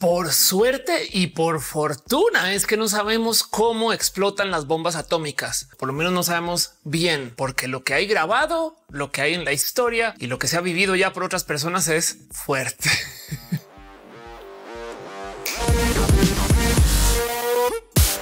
Por suerte y por fortuna es que no sabemos cómo explotan las bombas atómicas. Por lo menos no sabemos bien, porque lo que hay grabado, lo que hay en la historia y lo que se ha vivido ya por otras personas es fuerte.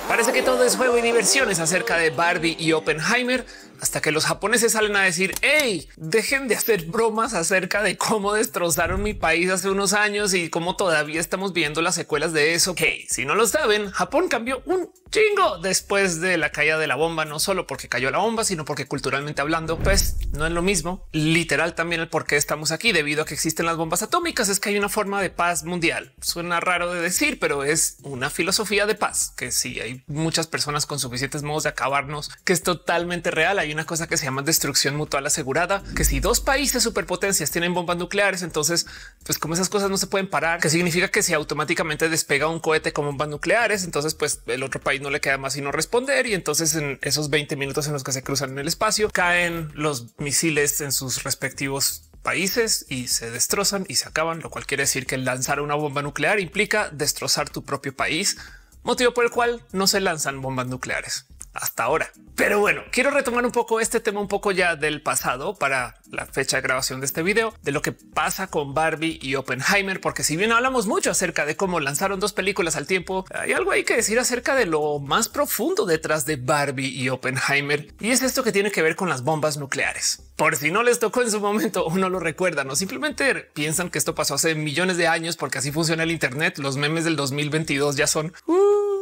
Parece que todo es juego y diversiones acerca de Barbie y Oppenheimer, hasta que los japoneses salen a decir, hey, dejen de hacer bromas acerca de cómo destrozaron mi país hace unos años y cómo todavía estamos viendo las secuelas de eso. Hey, si no lo saben, Japón cambió un chingo después de la caída de la bomba, no solo porque cayó la bomba, sino porque culturalmente hablando, pues no es lo mismo. Literal también el por qué estamos aquí debido a que existen las bombas atómicas es que hay una forma de paz mundial. Suena raro de decir, pero es una filosofía de paz que sí hay muchas personas con suficientes modos de acabarnos, que es totalmente real. Una cosa que se llama destrucción mutual asegurada, que si dos países superpotencias tienen bombas nucleares, entonces pues como esas cosas no se pueden parar, que significa que si automáticamente despega un cohete con bombas nucleares, entonces pues el otro país no le queda más sino responder y entonces en esos 20 minutos en los que se cruzan en el espacio caen los misiles en sus respectivos países y se destrozan y se acaban, lo cual quiere decir que lanzar una bomba nuclear implica destrozar tu propio país, motivo por el cual no se lanzan bombas nucleares hasta ahora. Pero bueno, quiero retomar un poco este tema un poco ya del pasado para la fecha de grabación de este video, de lo que pasa con Barbie y Oppenheimer, porque si bien hablamos mucho acerca de cómo lanzaron dos películas al tiempo, hay algo hay que decir acerca de lo más profundo detrás de Barbie y Oppenheimer, y es esto que tiene que ver con las bombas nucleares. Por si no les tocó en su momento o no lo recuerdan o simplemente piensan que esto pasó hace millones de años porque así funciona el Internet, los memes del 2022 ya son... Uh,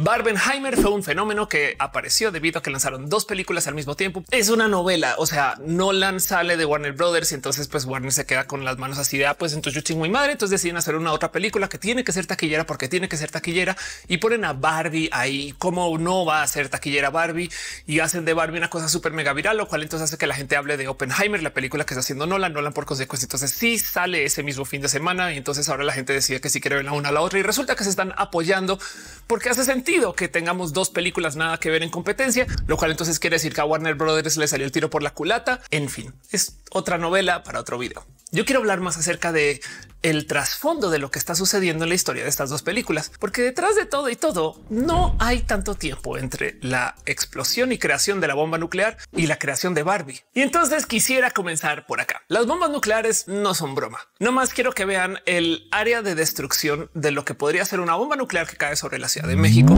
Barbenheimer fue un fenómeno que apareció debido a que lanzaron dos películas al mismo tiempo. Es una novela, o sea, Nolan sale de Warner Brothers y entonces pues Warner se queda con las manos así de, ah, pues entonces yo chingo mi madre, entonces deciden hacer una otra película que tiene que ser taquillera porque tiene que ser taquillera y ponen a Barbie ahí, como no va a ser taquillera Barbie y hacen de Barbie una cosa súper mega viral, lo cual entonces hace que la gente hable de Oppenheimer, la película que está haciendo Nolan, Nolan por consecuencia. Entonces sí sale ese mismo fin de semana y entonces ahora la gente decide que si quiere ver la una a la otra y resulta que se están apoyando porque hace sentido que tengamos dos películas nada que ver en competencia, lo cual entonces quiere decir que a Warner Brothers le salió el tiro por la culata. En fin, es otra novela para otro video. Yo quiero hablar más acerca de el trasfondo de lo que está sucediendo en la historia de estas dos películas, porque detrás de todo y todo no hay tanto tiempo entre la explosión y creación de la bomba nuclear y la creación de Barbie. Y entonces quisiera comenzar por acá. Las bombas nucleares no son broma. No más quiero que vean el área de destrucción de lo que podría ser una bomba nuclear que cae sobre la Ciudad de México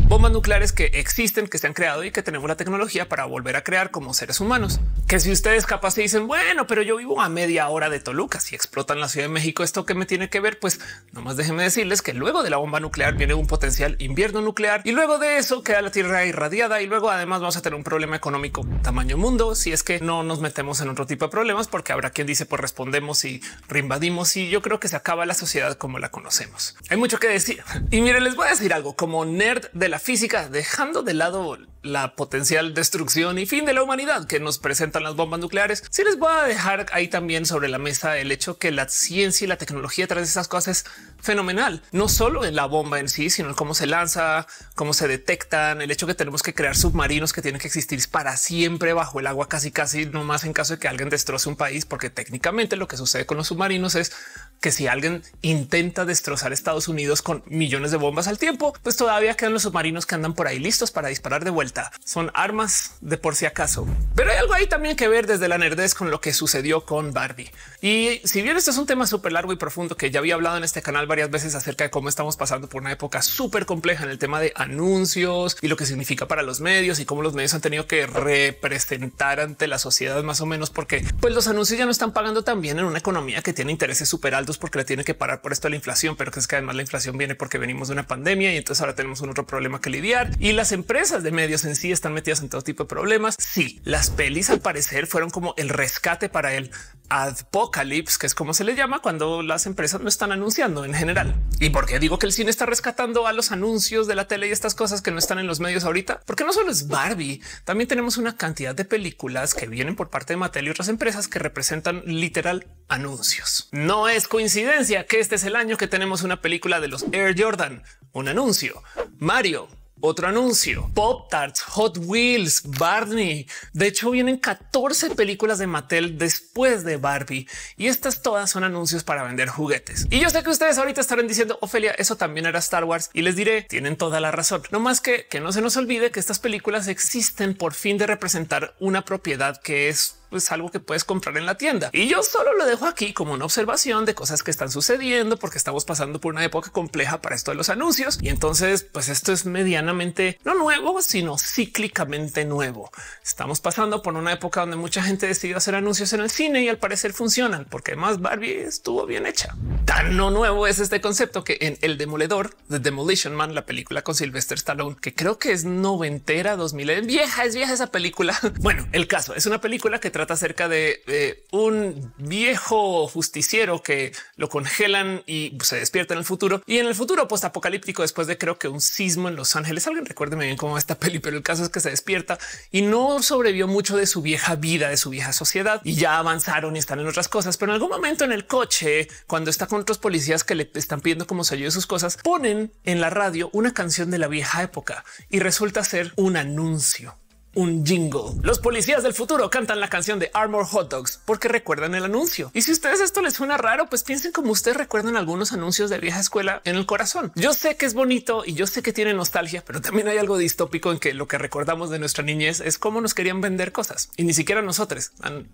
bombas nucleares que existen, que se han creado y que tenemos la tecnología para volver a crear como seres humanos. Que si ustedes capaz se dicen, bueno, pero yo vivo a media hora de Toluca, si explotan la Ciudad de México, esto que me tiene que ver, pues nomás déjenme decirles que luego de la bomba nuclear viene un potencial invierno nuclear y luego de eso queda la Tierra irradiada y luego además vamos a tener un problema económico tamaño mundo si es que no nos metemos en otro tipo de problemas, porque habrá quien dice pues respondemos y reinvadimos y yo creo que se acaba la sociedad como la conocemos. Hay mucho que decir y miren, les voy a decir algo como nerd de la física, dejando de lado la potencial destrucción y fin de la humanidad que nos presentan las bombas nucleares. Si les voy a dejar ahí también sobre la mesa el hecho que la ciencia y la tecnología tras esas cosas es fenomenal, no solo en la bomba en sí, sino en cómo se lanza, cómo se detectan, el hecho que tenemos que crear submarinos que tienen que existir para siempre bajo el agua, casi casi no más en caso de que alguien destroce un país, porque técnicamente lo que sucede con los submarinos es que si alguien intenta destrozar Estados Unidos con millones de bombas al tiempo, pues todavía quedan los submarinos que andan por ahí listos para disparar de vuelta. Son armas de por si acaso. Pero hay algo ahí también que ver desde la nerdez con lo que sucedió con Barbie. Y si bien este es un tema súper largo y profundo que ya había hablado en este canal varias veces acerca de cómo estamos pasando por una época súper compleja en el tema de anuncios y lo que significa para los medios y cómo los medios han tenido que representar ante la sociedad más o menos porque pues los anuncios ya no están pagando tan bien en una economía que tiene intereses súper altos porque le tiene que parar por esto la inflación, pero que es que además la inflación viene porque venimos de una pandemia y entonces ahora tenemos un otro problema que lidiar y las empresas de medios en sí están metidas en todo tipo de problemas. Sí, las pelis al parecer fueron como el rescate para el apocalypse, que es como se le llama cuando las empresas no están anunciando en general. ¿Y por qué digo que el cine está rescatando a los anuncios de la tele y estas cosas que no están en los medios ahorita? Porque no solo es Barbie, también tenemos una cantidad de películas que vienen por parte de Mattel y otras empresas que representan literal anuncios. No es coincidencia que este es el año que tenemos una película de los Air Jordan, un anuncio, Mario, otro anuncio. Pop Tarts, Hot Wheels, Barney. De hecho, vienen 14 películas de Mattel después de Barbie y estas todas son anuncios para vender juguetes. Y yo sé que ustedes ahorita estarán diciendo, Ofelia, eso también era Star Wars y les diré, tienen toda la razón. No más que que no se nos olvide que estas películas existen por fin de representar una propiedad que es es algo que puedes comprar en la tienda. Y yo solo lo dejo aquí como una observación de cosas que están sucediendo porque estamos pasando por una época compleja para esto de los anuncios. Y entonces, pues esto es medianamente no nuevo, sino cíclicamente nuevo. Estamos pasando por una época donde mucha gente decidió hacer anuncios en el cine y al parecer funcionan porque además Barbie estuvo bien hecha. Tan no nuevo es este concepto que en El Demoledor de Demolition Man, la película con Sylvester Stallone, que creo que es noventera, 2000, es vieja, es vieja esa película. Bueno, el caso es una película que trata acerca de un viejo justiciero que lo congelan y se despierta en el futuro. Y en el futuro post apocalíptico, después de creo que un sismo en Los Ángeles, alguien recuérdeme bien cómo esta peli, pero el caso es que se despierta y no sobrevivió mucho de su vieja vida, de su vieja sociedad y ya avanzaron y están en otras cosas. Pero en algún momento en el coche, cuando está con otros policías que le están pidiendo cómo se ayude sus cosas, ponen en la radio una canción de la vieja época y resulta ser un anuncio un jingle. Los policías del futuro cantan la canción de Armor Hot Dogs porque recuerdan el anuncio. Y si ustedes esto les suena raro, pues piensen como ustedes recuerdan algunos anuncios de vieja escuela en el corazón. Yo sé que es bonito y yo sé que tiene nostalgia, pero también hay algo distópico en que lo que recordamos de nuestra niñez es cómo nos querían vender cosas y ni siquiera nosotros,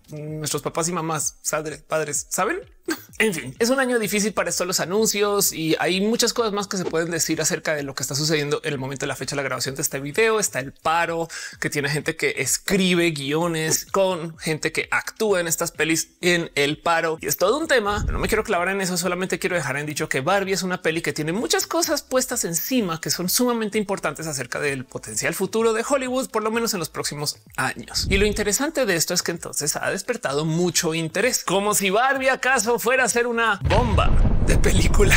nuestros papás y mamás, padres, padres, saben? En fin, es un año difícil para esto los anuncios y hay muchas cosas más que se pueden decir acerca de lo que está sucediendo en el momento de la fecha de la grabación de este video. Está el paro que tiene gente que escribe guiones con gente que actúa en estas pelis en el paro y es todo un tema. No me quiero clavar en eso, solamente quiero dejar en dicho que Barbie es una peli que tiene muchas cosas puestas encima que son sumamente importantes acerca del potencial futuro de Hollywood, por lo menos en los próximos años. Y lo interesante de esto es que entonces ha despertado mucho interés, como si Barbie acaso fuera a ser una bomba de película.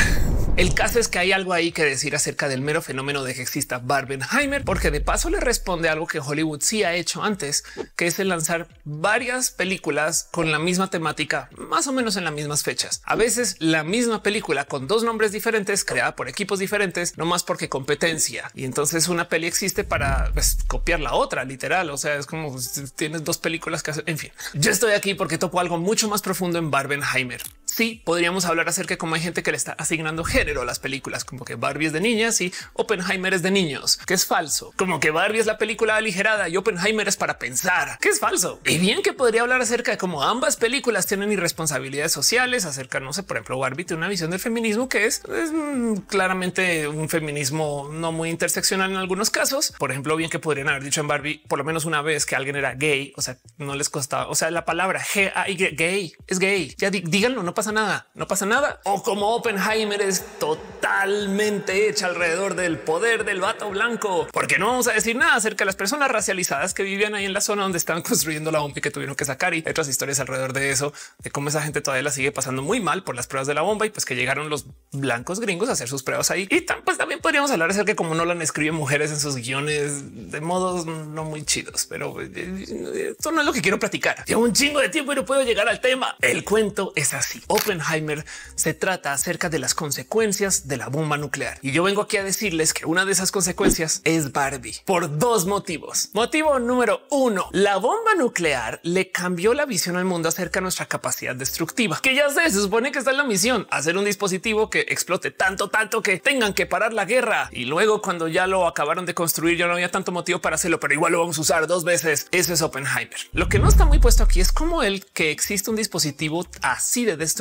El caso es que hay algo ahí que decir acerca del mero fenómeno de que exista Barbenheimer, porque de paso le responde algo que Hollywood sí ha hecho antes, que es el lanzar varias películas con la misma temática, más o menos en las mismas fechas. A veces la misma película con dos nombres diferentes, creada por equipos diferentes, no más porque competencia. Y entonces una peli existe para pues, copiar la otra, literal. O sea, es como tienes dos películas que hacen. En fin, yo estoy aquí porque topo algo mucho más profundo en Barbenheimer. Sí, podríamos hablar acerca de cómo hay gente que le está asignando género a las películas, como que Barbie es de niñas y Oppenheimer es de niños, que es falso. Como que Barbie es la película aligerada y Oppenheimer es para pensar, que es falso. Y bien que podría hablar acerca de cómo ambas películas tienen irresponsabilidades sociales, acerca, no sé, por ejemplo, Barbie tiene una visión del feminismo que es, mm, claramente un feminismo no muy interseccional en algunos casos. Por ejemplo, bien que podrían haber dicho en Barbie por lo menos una vez que alguien era gay, o sea, no les costaba, o sea, la palabra G A Y gay es gay. Ya díganlo, no pasa nada, no pasa nada. O como Oppenheimer es totalmente hecha alrededor del poder del vato blanco, porque no vamos a decir nada acerca de las personas racializadas que vivían ahí en la zona donde estaban construyendo la bomba y que tuvieron que sacar y otras historias alrededor de eso, de cómo esa gente todavía la sigue pasando muy mal por las pruebas de la bomba y pues que llegaron los blancos gringos a hacer sus pruebas ahí. Y pues también podríamos hablar acerca de cómo no Nolan escribe mujeres en sus guiones de modos no muy chidos, pero eh, eh, esto no es lo que quiero platicar. Llevo un chingo de tiempo y no puedo llegar al tema. El cuento es así. Oppenheimer se trata acerca de las consecuencias de la bomba nuclear. Y yo vengo aquí a decirles que una de esas consecuencias es Barbie por dos motivos. Motivo número uno, la bomba nuclear le cambió la visión al mundo acerca de nuestra capacidad destructiva, que ya sé, se supone que está en la misión, hacer un dispositivo que explote tanto, tanto que tengan que parar la guerra. Y luego cuando ya lo acabaron de construir, ya no había tanto motivo para hacerlo, pero igual lo vamos a usar dos veces. Eso es Oppenheimer. Lo que no está muy puesto aquí es como el que existe un dispositivo así de destructivo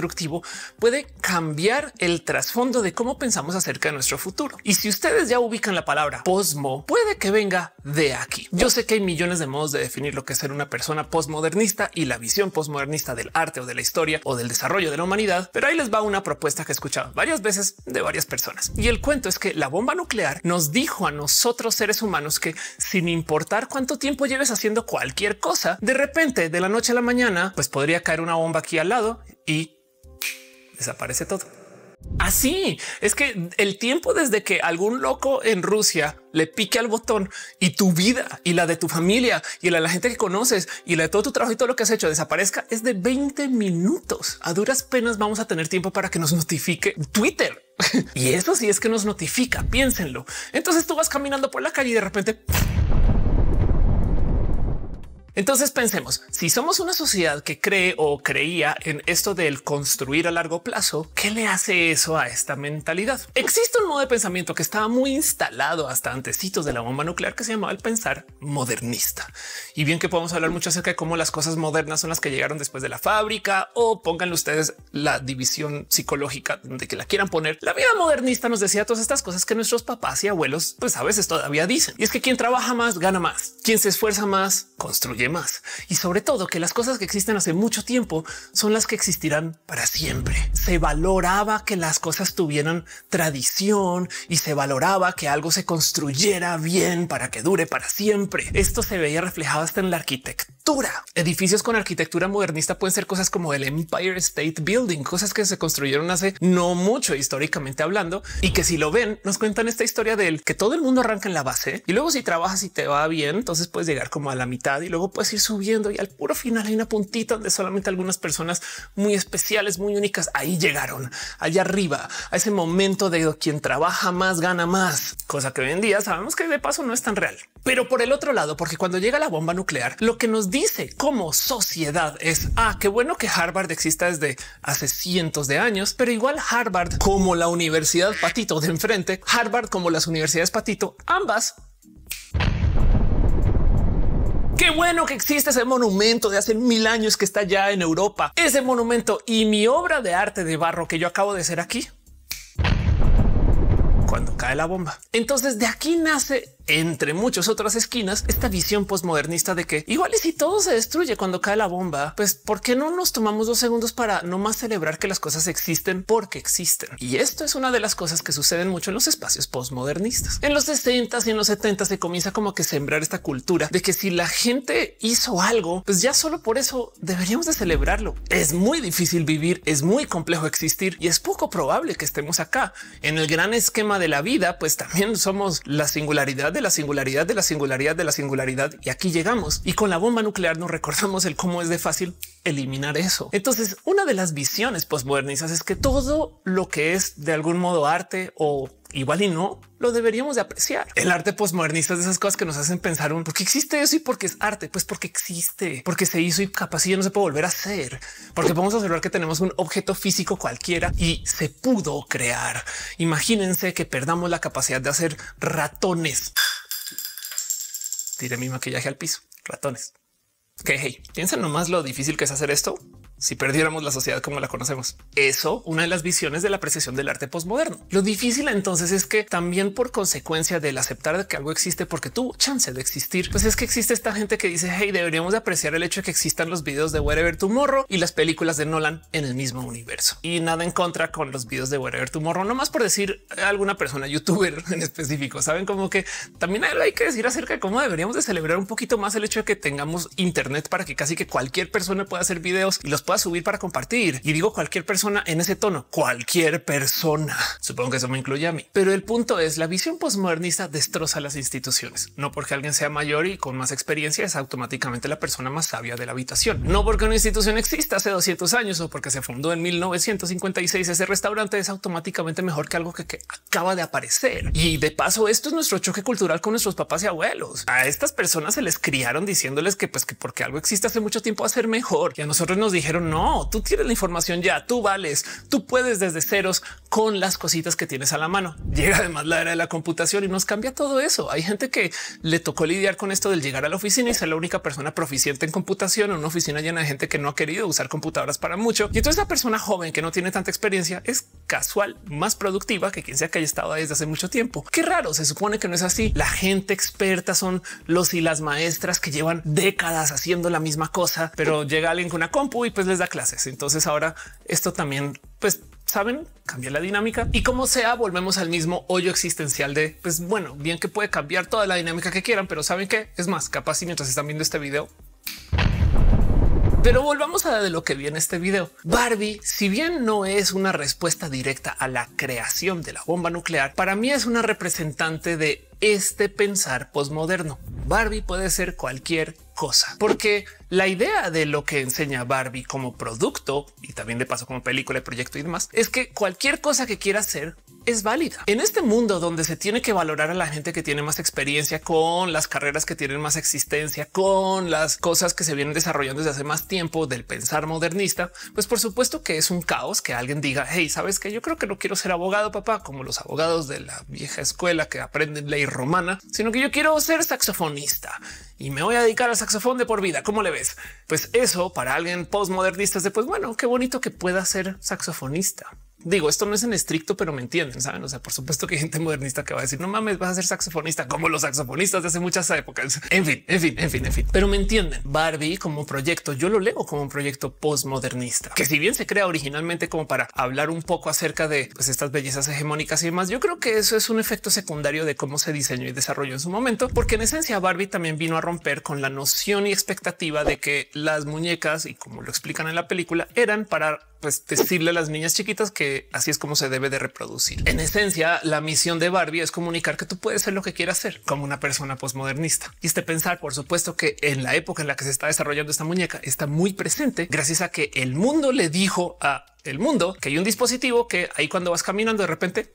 puede cambiar el trasfondo de cómo pensamos acerca de nuestro futuro. Y si ustedes ya ubican la palabra posmo, puede que venga de aquí. Yo sé que hay millones de modos de definir lo que es ser una persona postmodernista y la visión postmodernista del arte o de la historia o del desarrollo de la humanidad, pero ahí les va una propuesta que he escuchado varias veces de varias personas. Y el cuento es que la bomba nuclear nos dijo a nosotros seres humanos que sin importar cuánto tiempo lleves haciendo cualquier cosa, de repente de la noche a la mañana, pues podría caer una bomba aquí al lado y desaparece todo. Así es que el tiempo desde que algún loco en Rusia le pique al botón y tu vida y la de tu familia y la de la gente que conoces y la de todo tu trabajo y todo lo que has hecho desaparezca es de 20 minutos. A duras penas vamos a tener tiempo para que nos notifique Twitter y eso sí es que nos notifica, piénsenlo. Entonces tú vas caminando por la calle y de repente entonces pensemos, si somos una sociedad que cree o creía en esto del construir a largo plazo, ¿qué le hace eso a esta mentalidad? Existe un modo de pensamiento que estaba muy instalado hasta antecitos de la bomba nuclear que se llamaba el pensar modernista. Y bien que podemos hablar mucho acerca de cómo las cosas modernas son las que llegaron después de la fábrica o pónganle ustedes la división psicológica de que la quieran poner. La vida modernista nos decía todas estas cosas que nuestros papás y abuelos pues a veces todavía dicen. Y es que quien trabaja más gana más, quien se esfuerza más construye Y sobre todo que las cosas que existen hace mucho tiempo son las que existirán para siempre. Se valoraba que las cosas tuvieran tradición y se valoraba que algo se construyera bien para que dure para siempre. Esto se veía reflejado hasta en la arquitectura. Edificios con arquitectura modernista pueden ser cosas como el Empire State Building, cosas que se construyeron hace no mucho históricamente hablando y que si lo ven nos cuentan esta historia del que todo el mundo arranca en la base y luego si trabajas y te va bien, entonces puedes llegar como a la mitad y puedes ir subiendo y al puro final hay una puntita donde solamente algunas personas muy especiales, muy únicas ahí llegaron allá arriba a ese momento de quien trabaja más gana más, cosa que hoy en día sabemos que de paso no es tan real. Pero por el otro lado, porque cuando llega la bomba nuclear, lo que nos dice como sociedad es ah, qué bueno que Harvard exista desde hace cientos de años, pero igual Harvard como la Universidad Patito de enfrente, Harvard como las universidades Patito, ambas Qué bueno que existe ese monumento de hace mil años que está ya en Europa. Ese monumento y mi obra de arte de barro que yo acabo de hacer aquí. Cuando cae la bomba. Entonces de aquí nace entre muchas otras esquinas, esta visión postmodernista de que igual y si todo se destruye cuando cae la bomba, pues ¿por qué no nos tomamos dos segundos para no más celebrar que las cosas existen porque existen? Y esto es una de las cosas que suceden mucho en los espacios postmodernistas. En los 60 y en los 70 se comienza como que sembrar esta cultura de que si la gente hizo algo, pues ya solo por eso deberíamos de celebrarlo. Es muy difícil vivir, es muy complejo existir y es poco probable que estemos acá. En el gran esquema de la vida, pues también somos la singularidad de la singularidad de la singularidad de la singularidad. Y aquí llegamos. Y con la bomba nuclear nos recordamos el cómo es de fácil eliminar eso. Entonces, una de las visiones postmodernistas es que todo lo que es de algún modo arte o igual y no lo deberíamos de apreciar. El arte postmodernista es de esas cosas que nos hacen pensar un por qué existe eso y por qué es arte. Pues porque existe, porque se hizo y capaz ya no se puede volver a hacer, porque podemos observar que tenemos un objeto físico cualquiera y se pudo crear. Imagínense que perdamos la capacidad de hacer ratones. Tiré mi maquillaje al piso, ratones. Que hey, piensen nomás lo difícil que es hacer esto si perdiéramos la sociedad como la conocemos. Eso, una de las visiones de la apreciación del arte postmoderno. Lo difícil entonces es que también por consecuencia del aceptar que algo existe porque tuvo chance de existir, pues es que existe esta gente que dice hey, deberíamos de apreciar el hecho de que existan los videos de Wherever Tomorrow y las películas de Nolan en el mismo universo y nada en contra con los videos de Wherever Tomorrow, no más por decir alguna persona youtuber en específico. Saben como que también hay que decir acerca de cómo deberíamos de celebrar un poquito más el hecho de que tengamos internet para que casi que cualquier persona pueda hacer videos y los pueda subir para compartir. Y digo cualquier persona en ese tono, cualquier persona. Supongo que eso me incluye a mí. Pero el punto es la visión postmodernista destroza las instituciones. No porque alguien sea mayor y con más experiencia es automáticamente la persona más sabia de la habitación. No porque una institución exista hace 200 años o porque se fundó en 1956 ese restaurante es automáticamente mejor que algo que, que acaba de aparecer. Y de paso esto es nuestro choque cultural con nuestros papás y abuelos. A estas personas se les criaron diciéndoles que pues que porque algo existe hace mucho tiempo va a ser mejor. Y a nosotros nos dijeron no, tú tienes la información ya, tú vales, tú puedes desde ceros con las cositas que tienes a la mano. Llega además la era de la computación y nos cambia todo eso. Hay gente que le tocó lidiar con esto del llegar a la oficina y ser la única persona proficiente en computación en una oficina llena de gente que no ha querido usar computadoras para mucho. Y entonces la persona joven que no tiene tanta experiencia es casual, más productiva que quien sea que haya estado desde hace mucho tiempo. Qué raro, se supone que no es así. La gente experta son los y las maestras que llevan décadas haciendo la misma cosa, pero llega alguien con una compu y pues les da clases. Entonces ahora esto también, pues saben, cambia la dinámica y como sea, volvemos al mismo hoyo existencial de pues bueno, bien que puede cambiar toda la dinámica que quieran, pero saben que es más capaz y mientras están viendo este video, pero volvamos a de lo que viene este video. Barbie, si bien no es una respuesta directa a la creación de la bomba nuclear, para mí es una representante de este pensar posmoderno. Barbie puede ser cualquier cosa, porque la idea de lo que enseña Barbie como producto y también de paso como película, proyecto y demás es que cualquier cosa que quiera hacer es válida. En este mundo donde se tiene que valorar a la gente que tiene más experiencia con las carreras que tienen más existencia, con las cosas que se vienen desarrollando desde hace más tiempo del pensar modernista, pues por supuesto que es un caos que alguien diga, hey, sabes que yo creo que no quiero ser abogado, papá, como los abogados de la vieja escuela que aprenden ley romana, sino que yo quiero ser saxofonista y me voy a dedicar al saxofón de por vida. ¿Cómo le ves? Pues eso para alguien postmodernista es de pues bueno, qué bonito que pueda ser saxofonista. Digo, esto no es en estricto, pero me entienden, saben? O sea, por supuesto que hay gente modernista que va a decir no mames, vas a ser saxofonista como los saxofonistas de hace muchas épocas. En fin, en fin, en fin, en fin, pero me entienden. Barbie como proyecto, yo lo leo como un proyecto postmodernista que si bien se crea originalmente como para hablar un poco acerca de pues, estas bellezas hegemónicas y demás, yo creo que eso es un efecto secundario de cómo se diseñó y desarrolló en su momento, porque en esencia Barbie también vino a romper con la noción y expectativa de que las muñecas y como lo explican en la película eran para pues decirle a las niñas chiquitas que así es como se debe de reproducir. En esencia, la misión de Barbie es comunicar que tú puedes ser lo que quieras ser como una persona postmodernista. Y este pensar, por supuesto, que en la época en la que se está desarrollando esta muñeca está muy presente gracias a que el mundo le dijo a el mundo que hay un dispositivo que ahí cuando vas caminando de repente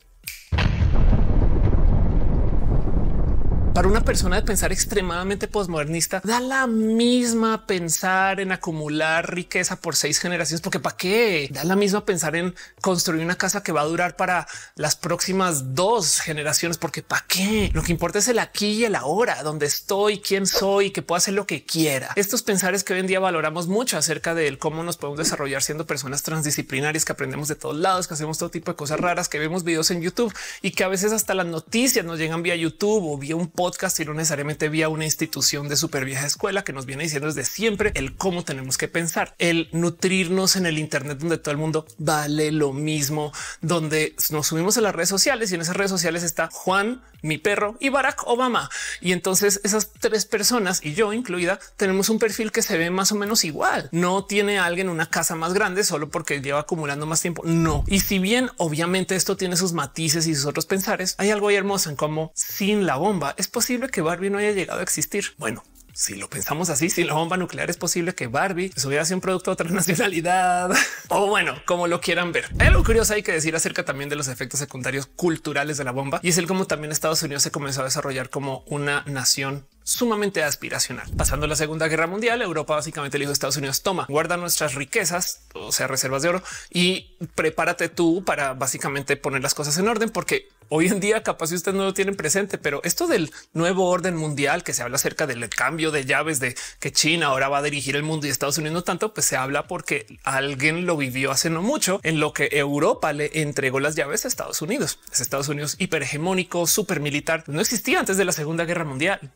para una persona de pensar extremadamente posmodernista, da la misma pensar en acumular riqueza por seis generaciones, porque para qué da la misma pensar en construir una casa que va a durar para las próximas dos generaciones, porque para qué lo que importa es el aquí y el ahora, donde estoy, quién soy, que puedo hacer lo que quiera. Estos pensares que hoy en día valoramos mucho acerca de cómo nos podemos desarrollar siendo personas transdisciplinarias que aprendemos de todos lados, que hacemos todo tipo de cosas raras, que vemos videos en YouTube y que a veces hasta las noticias nos llegan vía YouTube o vía un podcast podcast y no necesariamente vía una institución de super vieja escuela que nos viene diciendo desde siempre el cómo tenemos que pensar, el nutrirnos en el Internet donde todo el mundo vale lo mismo, donde nos subimos a las redes sociales y en esas redes sociales está Juan, mi perro y Barack Obama. Y entonces esas tres personas y yo incluida tenemos un perfil que se ve más o menos igual. No tiene alguien una casa más grande solo porque lleva acumulando más tiempo. No. Y si bien obviamente esto tiene sus matices y sus otros pensares, hay algo hermoso en cómo sin la bomba es posible que Barbie no haya llegado a existir. Bueno, si lo pensamos así, sin la bomba nuclear es posible que Barbie pues, hubiera sido un producto de otra nacionalidad o bueno, como lo quieran ver. Hay algo curioso hay que decir acerca también de los efectos secundarios culturales de la bomba y es el cómo también Estados Unidos se comenzó a desarrollar como una nación sumamente aspiracional. Pasando la Segunda Guerra Mundial, Europa básicamente le dijo a Estados Unidos, toma, guarda nuestras riquezas, o sea, reservas de oro, y prepárate tú para básicamente poner las cosas en orden, porque hoy en día capaz si ustedes no lo tienen presente, pero esto del nuevo orden mundial que se habla acerca del cambio de llaves de que China ahora va a dirigir el mundo y Estados Unidos no tanto, pues se habla porque alguien lo vivió hace no mucho en lo que Europa le entregó las llaves a Estados Unidos. Es Estados Unidos hiperhegemónico, súper militar. No existía antes de la Segunda Guerra Mundial.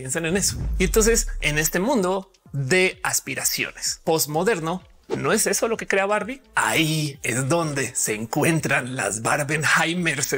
Piensen en eso. Y entonces en este mundo de aspiraciones postmoderno, ¿No es eso lo que crea Barbie? Ahí es donde se encuentran las Barbenheimers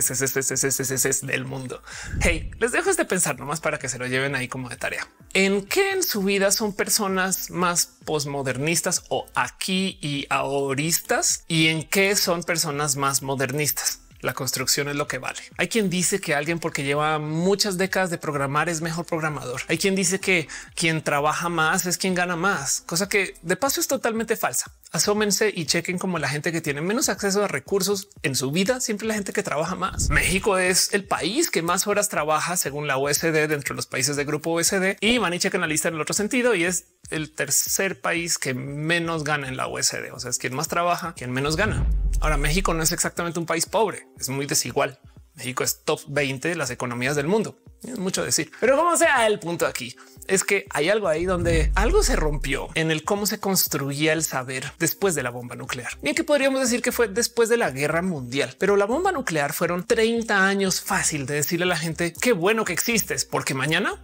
del mundo. Hey, les dejo este pensar nomás para que se lo lleven ahí como de tarea. ¿En qué en su vida son personas más postmodernistas o aquí y ahoristas? ¿Y en qué son personas más modernistas? La construcción es lo que vale. Hay quien dice que alguien porque lleva muchas décadas de programar es mejor programador. Hay quien dice que quien trabaja más es quien gana más, cosa que de paso es totalmente falsa. Asómense y chequen como la gente que tiene menos acceso a recursos en su vida, siempre la gente que trabaja más. México es el país que más horas trabaja según la OSD dentro de los países del grupo OSD y van y chequen la lista en el otro sentido y es el tercer país que menos gana en la OSD. O sea, es quien más trabaja, quien menos gana. Ahora México no es exactamente un país pobre es muy desigual. México es top 20 de las economías del mundo. Es mucho decir, pero como sea, el punto aquí es que hay algo ahí donde algo se rompió en el cómo se construía el saber después de la bomba nuclear. Bien que podríamos decir que fue después de la guerra mundial, pero la bomba nuclear fueron 30 años fácil de decirle a la gente qué bueno que existes, porque mañana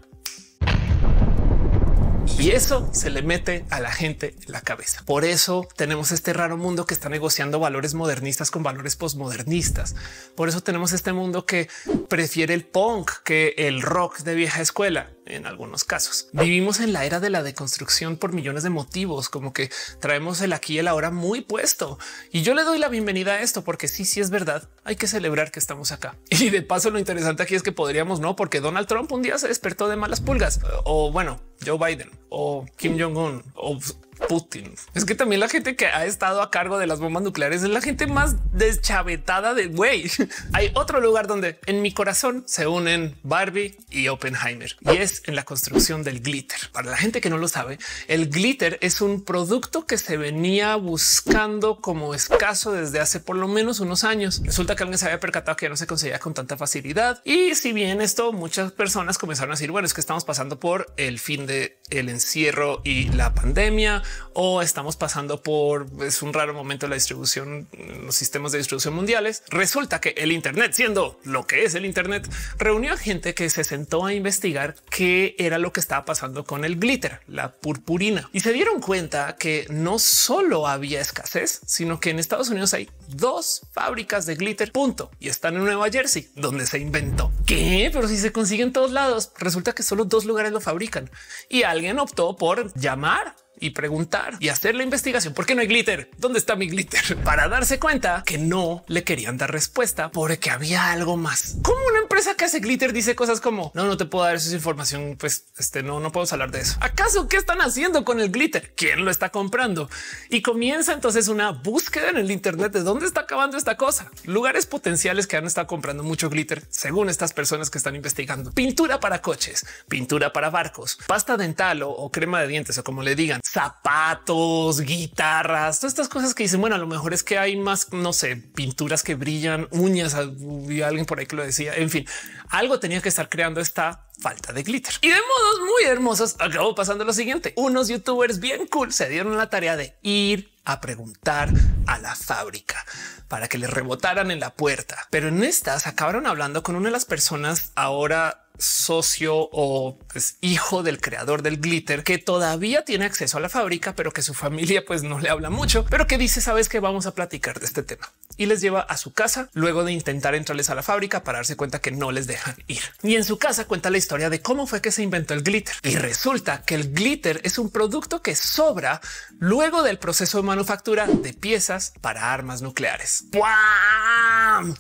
y eso se le mete a la gente en la cabeza. Por eso tenemos este raro mundo que está negociando valores modernistas con valores postmodernistas. Por eso tenemos este mundo que prefiere el punk que el rock de vieja escuela en algunos casos. Vivimos en la era de la deconstrucción por millones de motivos, como que traemos el aquí y el ahora muy puesto. Y yo le doy la bienvenida a esto porque sí, sí es verdad. Hay que celebrar que estamos acá. Y de paso, lo interesante aquí es que podríamos no, porque Donald Trump un día se despertó de malas pulgas o bueno, Joe Biden o Kim Jong-un o Putin. Es que también la gente que ha estado a cargo de las bombas nucleares es la gente más deschavetada de güey. Hay otro lugar donde en mi corazón se unen Barbie y Oppenheimer y es en la construcción del glitter. Para la gente que no lo sabe, el glitter es un producto que se venía buscando como escaso desde hace por lo menos unos años. Resulta que alguien se había percatado que no se conseguía con tanta facilidad. Y si bien esto, muchas personas comenzaron a decir, bueno, es que estamos pasando por el fin de el encierro y la pandemia o estamos pasando por es un raro momento de la distribución, los sistemas de distribución mundiales. Resulta que el Internet, siendo lo que es el Internet, reunió a gente que se sentó a investigar qué era lo que estaba pasando con el glitter, la purpurina, y se dieron cuenta que no solo había escasez, sino que en Estados Unidos hay dos fábricas de glitter, punto, y están en Nueva Jersey, donde se inventó. ¿Qué? Pero si se consigue en todos lados, resulta que solo dos lugares lo fabrican y alguien optó por llamar y preguntar y hacer la investigación. ¿Por qué no hay glitter? ¿Dónde está mi glitter? Para darse cuenta que no le querían dar respuesta porque había algo más. Como una empresa que hace glitter dice cosas como no, no te puedo dar esa información. Pues este no, no podemos hablar de eso. ¿Acaso qué están haciendo con el glitter? ¿Quién lo está comprando? Y comienza entonces una búsqueda en el Internet de dónde está acabando esta cosa. Lugares potenciales que han estado comprando mucho glitter según estas personas que están investigando. Pintura para coches, pintura para barcos, pasta dental o, o crema de dientes o como le digan zapatos, guitarras, todas estas cosas que dicen, bueno, a lo mejor es que hay más, no sé, pinturas que brillan, uñas, alguien por ahí que lo decía, en fin, algo tenía que estar creando esta falta de glitter. Y de modos muy hermosos acabó pasando lo siguiente. Unos youtubers bien cool se dieron la tarea de ir a preguntar a la fábrica para que les rebotaran en la puerta. Pero en estas acabaron hablando con una de las personas ahora socio o pues, hijo del creador del glitter que todavía tiene acceso a la fábrica, pero que su familia pues no le habla mucho, pero que dice sabes que vamos a platicar de este tema y les lleva a su casa luego de intentar entrarles a la fábrica para darse cuenta que no les dejan ir. Y en su casa cuenta la historia de cómo fue que se inventó el glitter y resulta que el glitter es un producto que sobra luego del proceso de manufactura de piezas para armas nucleares.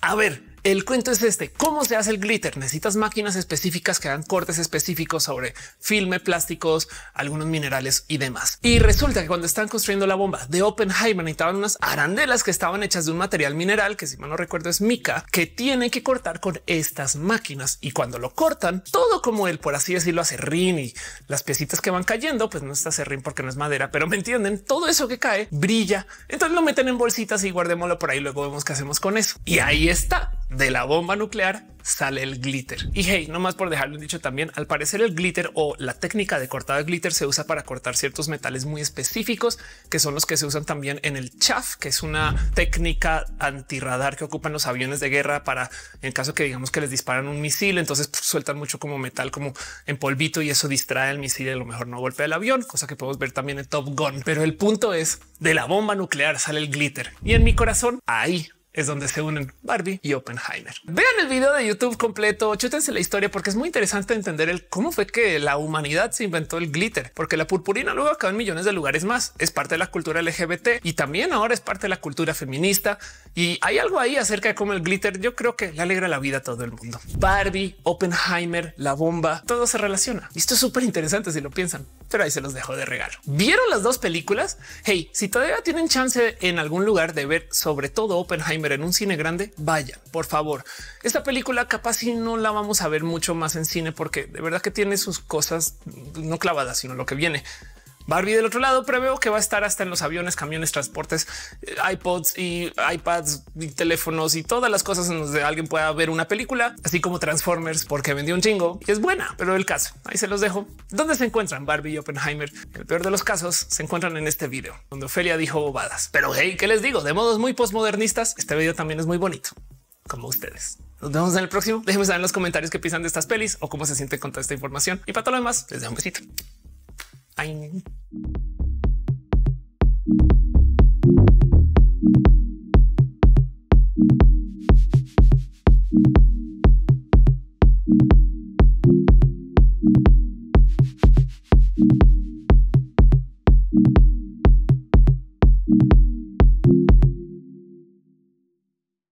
A ver, el cuento es este. ¿Cómo se hace el glitter? Necesitas máquinas específicas que hagan cortes específicos sobre filme, plásticos, algunos minerales y demás. Y resulta que cuando están construyendo la bomba de Oppenheimer necesitaban unas arandelas que estaban hechas de un material mineral que si mal no recuerdo es mica que tienen que cortar con estas máquinas. Y cuando lo cortan, todo como el, por así decirlo, acerrín y las piecitas que van cayendo, pues no está acerrín porque no es madera, pero me entienden, todo eso que cae brilla. Entonces lo meten en bolsitas y guardémoslo por ahí. Luego vemos qué hacemos con eso. Y ahí está de la bomba nuclear sale el glitter. Y hey, no más por dejarlo dicho también, al parecer el glitter o la técnica de cortado de glitter se usa para cortar ciertos metales muy específicos, que son los que se usan también en el chaff, que es una técnica antirradar que ocupan los aviones de guerra para en caso que digamos que les disparan un misil, entonces pues, sueltan mucho como metal, como en polvito y eso distrae el misil y a lo mejor no golpea el avión, cosa que podemos ver también en Top Gun. Pero el punto es de la bomba nuclear sale el glitter y en mi corazón ahí es donde se unen Barbie y Oppenheimer. Vean el video de YouTube completo, chútense la historia porque es muy interesante entender el cómo fue que la humanidad se inventó el glitter, porque la purpurina luego acaba en millones de lugares más. Es parte de la cultura LGBT y también ahora es parte de la cultura feminista. Y hay algo ahí acerca de cómo el glitter yo creo que le alegra la vida a todo el mundo. Barbie, Oppenheimer, la bomba, todo se relaciona. Esto es súper interesante si lo piensan, pero ahí se los dejo de regalo. ¿Vieron las dos películas? Hey, si todavía tienen chance en algún lugar de ver sobre todo Oppenheimer, en un cine grande, vaya, por favor. Esta película capaz si no la vamos a ver mucho más en cine porque de verdad que tiene sus cosas no clavadas, sino lo que viene. Barbie del otro lado preveo que va a estar hasta en los aviones, camiones, transportes, eh, iPods y iPads y teléfonos y todas las cosas en donde alguien pueda ver una película, así como Transformers, porque vendió un chingo y es buena, pero el caso ahí se los dejo. ¿Dónde se encuentran Barbie y Oppenheimer? El peor de los casos se encuentran en este video donde Ofelia dijo bobadas. Pero hey, ¿qué les digo? De modos muy postmodernistas, este video también es muy bonito, como ustedes. Nos vemos en el próximo. Déjenme saber en los comentarios qué piensan de estas pelis o cómo se siente con toda esta información. Y para todo lo demás, les dejo un besito. Bye.